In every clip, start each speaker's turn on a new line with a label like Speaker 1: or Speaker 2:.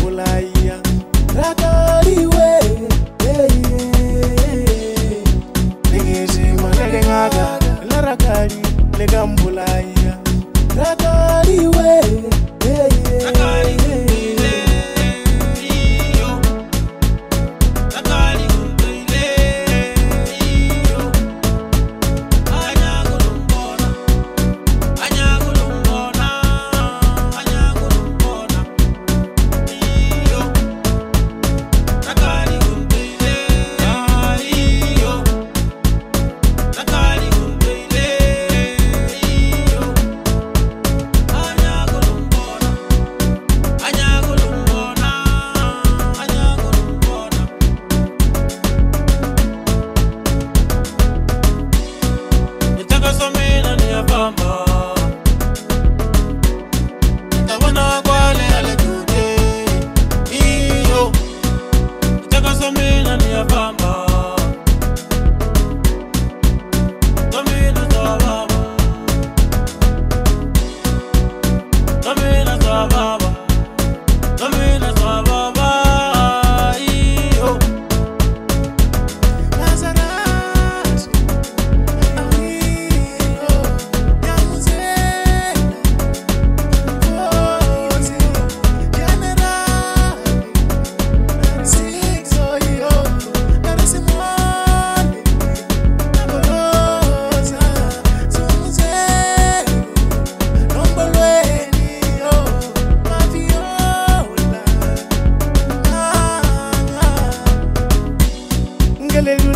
Speaker 1: kukulaya rakariwe ningizimalekengaka na rakali lekambulaya rakariwe hey, hey.
Speaker 2: 'Cause me, and they a bomb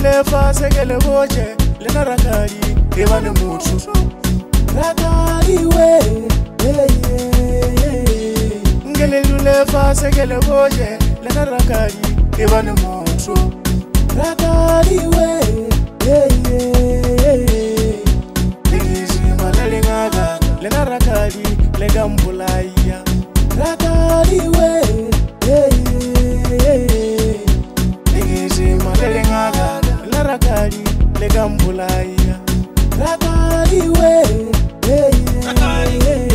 Speaker 1: le fase ke le boje le na rakadi e ba le motho rakadi we e, e, e. nke le dule fase ke le boje le na rakadi e ba le motho rakadi we lezima la lengaka le na rakadi le ka mbolaya rakadi we hey, hey. the gambula. Rakari way, yeah, yeah. Eh, eh.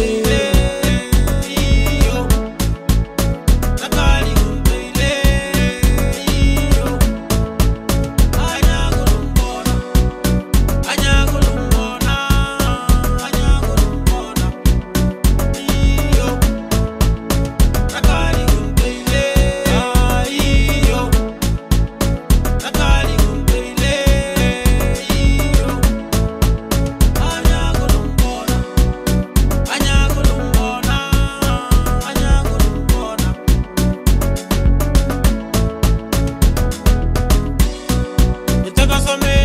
Speaker 2: casamento.